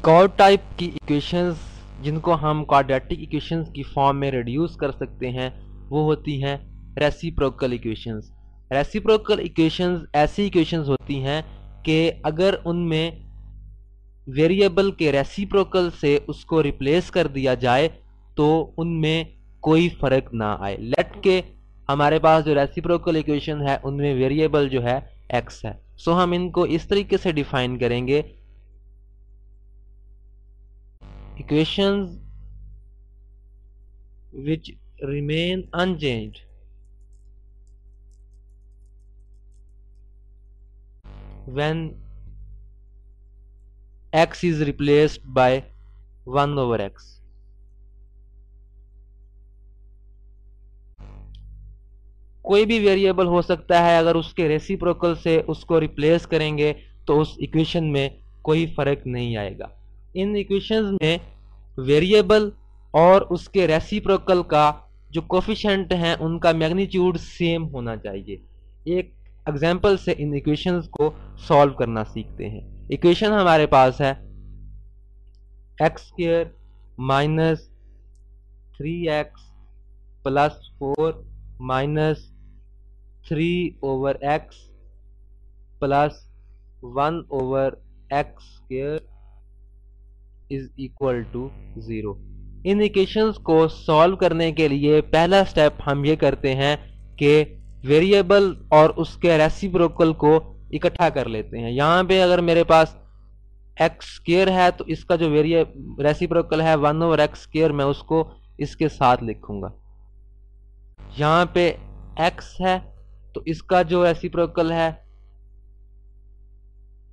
एक और टाइप की इक्वेशंस जिनको हम क्वाड्रेटिक इक्वेशंस की फॉर्म में रिड्यूस कर सकते हैं, वो होती हैं रेसिप्रोकल इक्वेशंस रेसिप्रोकल इक्वेशंस ऐसी इक्वेशंस होती हैं कि अगर उनमें वेरिएबल के रेसिप्रोकल से उसको रिप्लेस कर दिया जाए तो उनमें कोई फ़र्क ना आए. लेट के हमारे पास जो रेसिप्रोकल इक्वेशन है, उनमें वेरिएबल जो है एक्स है. सो so हम इनको इस तरीके से डिफाइन करेंगे equations which remain unchanged when x is replaced by 1 over x. कोई भी वेरिएबल हो सकता है, अगर उसके रेसिप्रोकल से उसको रिप्लेस करेंगे तो उस इक्वेशन में कोई फ़र्क नहीं आएगा। इन इक्वेशंस में वेरिएबल और उसके रेसिप्रोकल का जो कोफिशेंट हैं, उनका मैग्नीट्यूड सेम होना चाहिए। एक एग्ज़ाम्पल से इन इक्वेशंस को सॉल्व करना सीखते हैं। इक्वेशन हमारे पास है x square minus three x plus four minus three over x plus one over x square is equal to zero in equations को सॉल्व करने के लिए पहला स्टेप हम ये करते हैं कि वेरिएबल और उसके रेसिप्रोकल को इकट्ठा कर लेते हैं। यहाँ पे अगर मेरे पास एक्स स्केयर है तो इसका जो वेरिए रेसिप्रोकल है वन ओवर एक्स स्केयर मैं उसको इसके साथ लिखूँगा। यहाँ पे एक्स है तो इसका जो रेसिप्रोकल है,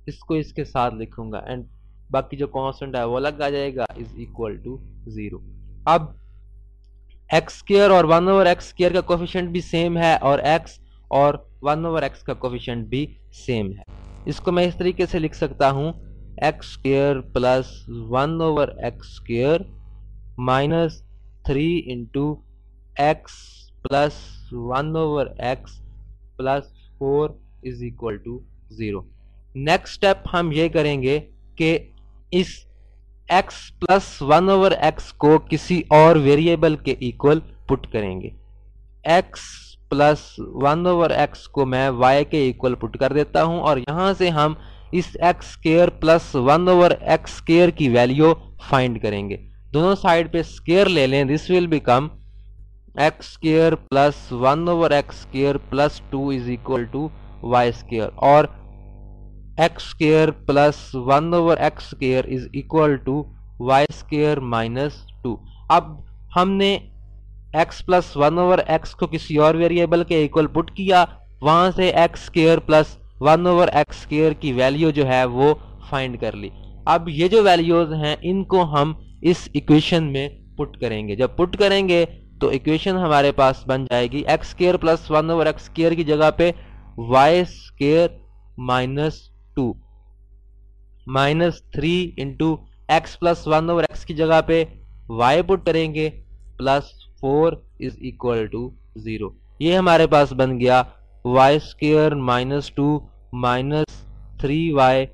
इसको इसके साथ लिखूँगा। एंड बाकी जो कांस्टेंट है वो अलग आ जाएगा इज़ इक्वल टू ज़ीरो अब एक्स स्केयर और वन ओवर एक्स स्केयर का कोफिशियंट भी सेम है और एक्स और वन ओवर एक्स का कोफिशियंट भी सेम है. इसको मैं इस तरीके से लिख सकता हूँ x square plus one over x square minus three into x plus one over x plus four is equal to zero next step हम ये करेंगे कि इस x plus one over x को किसी और वेरिएबल के इक्वल पुट करेंगे। x plus one over x को मैं y के इक्वल पुट कर देता हूँ और यहाँ से हम इस x square plus one over x square की वैल्यू फाइंड करेंगे। दोनों साइड पे स्केयर ले लें this will become x square plus one over x square plus two is equal to y square और x square plus one over x square is equal to y square minus two अब हमने x plus one over x को किसी और variable के equal put किया। वहाँ से x square plus one over x square की वैल्यू जो है वो फाइंड कर ली। अब ये जो वैल्यूज़ हैं, इनको हम इस इक्वेशन में पुट करेंगे। जब पुट करेंगे तो इक्वेशन हमारे पास बन जाएगी x square plus one over x square की जगह पे y square minus two minus three into x plus one और एक्स की जगह पे वाई पुट करेंगे plus four is equal to zero ये हमारे पास बन गया y square minus two minus three y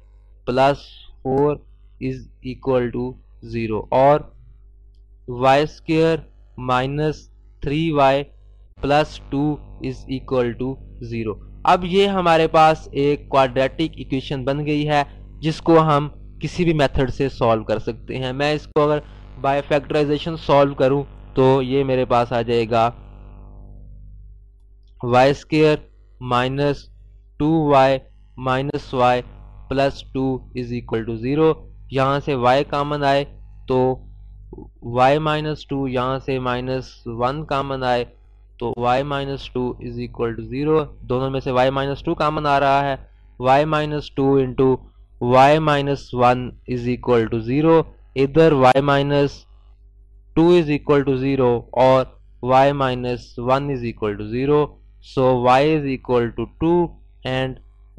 plus four is equal to zero और y square minus three y plus two is equal to zero अब ये हमारे पास एक क्वाड्रेटिक इक्वेशन बन गई है, जिसको हम किसी भी मेथड से सॉल्व कर सकते हैं। मैं इसको अगर बाय फैक्टराइजेशन सॉल्व करूँ तो ये मेरे पास आ जाएगा y square minus two y minus y plus two is equal to zero यहाँ से y कामन आए तो y माइनस टू यहाँ से माइनस वन कामन आए। तो y minus two is equal to zero दोनों में से y माइनस टू कामन आ रहा है। y minus two into y minus one is equal to zero इधर y minus two is equal to zero और y minus one is equal to zero so y is equal to two and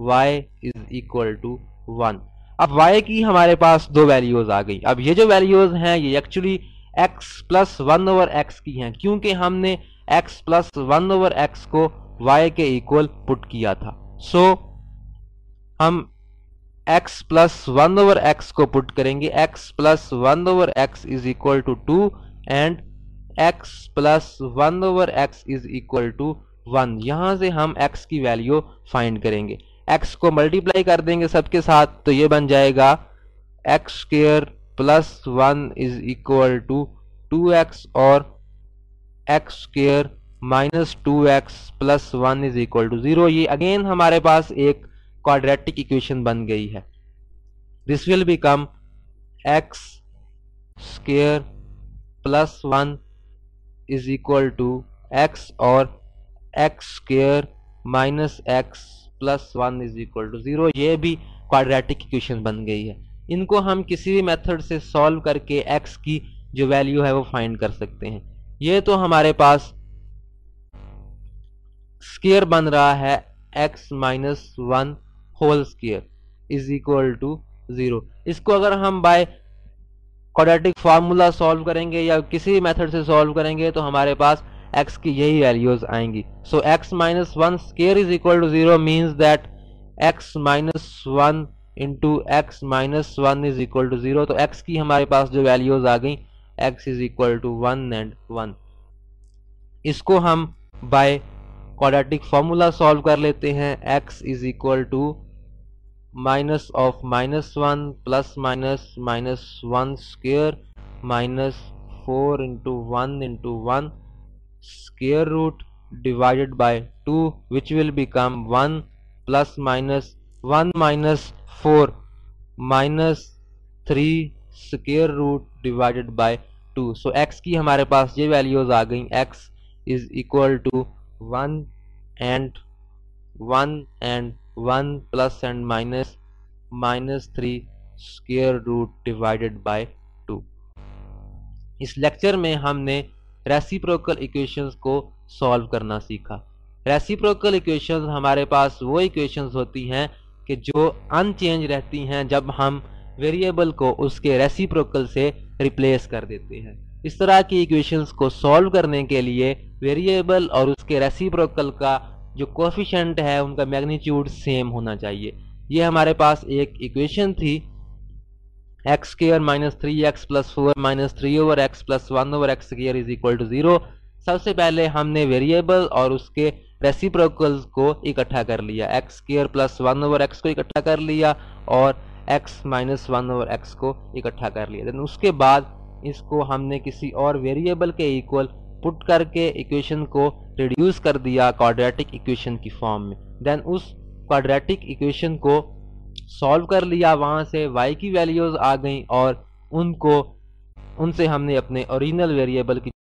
y is equal to one अब y की हमारे पास दो values आ गई। अब ये जो वैल्यूज़ हैं, ये actually x plus one over x की हैं, क्योंकि हमने x plus one over x को वाई के इक्वल पुट किया था। सो so, हम x plus one over x को पुट करेंगे। x plus one over x is equal to two and x plus one over x is equal to one यहाँ से हम x की वैल्यू फाइंड करेंगे। x को multiply कर देंगे सबके साथ तो ये बन जाएगा x square plus one is equal to two x और x square minus two x plus one is equal to zero ये अगेन हमारे पास एक क्वाड्रेटिक इक्वेशन बन गई है। This will become x square plus one is equal to x और x square minus x plus one is equal to zero ये भी क्वाड्रेटिक इक्वेशन बन गई है। इनको हम किसी भी मेथड से सॉल्व करके एक्स की जो वैल्यू है वो फाइंड कर सकते हैं। ये तो हमारे पास स्केयर बन रहा है x minus one whole square is equal to zero इसको अगर हम बाय क्वाड्रेटिक फार्मूला सॉल्व करेंगे या किसी मेथड से सॉल्व करेंगे तो हमारे पास x की यही वैल्यूज़ आएँगी. So x minus one square is equal to zero means that x minus one into x minus one is equal to zero तो x की हमारे पास जो वैल्यूज़ आ गई x is equal to one and one इसको हम by quadratic formula solve कर लेते हैं। x is equal to minus of minus one plus minus minus one square minus four into one into one square root divided by two which will become one plus minus one minus four minus three square root divided by two so x की हमारे पास ये values आ गई. X is equal to one and one and one plus and minus minus three square root divided by two इस lecture में हमने reciprocal equations को सॉल्व करना सीखा. रेसिप्रोकल इक्वेशंस हमारे पास वो इक्वेशंस होती हैं कि जो अनचेंज रहती हैं जब हम वेरिएबल को उसके रेसिप्रोकल से रिप्लेस कर देते हैं। इस तरह की इक्वेशंस को सॉल्व करने के लिए वेरिएबल और उसके रेसिप्रोकल का जो कोफिशेंट है, उनका मैग्नीट्यूड सेम होना चाहिए। ये हमारे पास एक इक्वेशन थी। X square minus three x plus four minus three over x plus one over x square is equal to zero सबसे पहले हमने वेरिएबल और उसके रेसिप्रोकल्स को इकट्ठा कर लिया। X square plus one over x को इकट्ठा कर लिया और एक्स माइनस वन और एक्स को इकट्ठा कर लिया। देन उसके बाद इसको हमने किसी और वेरिएबल के इक्वल पुट करके इक्वेशन को रिड्यूस कर दिया क्वाड्रेटिक इक्वेशन की फॉर्म में। देन उस क्वाड्रेटिक इक्वेशन को सॉल्व कर लिया, वहाँ से y की वैल्यूज़ आ गई और उनको, उनसे हमने अपने ओरिजिनल वेरिएबल की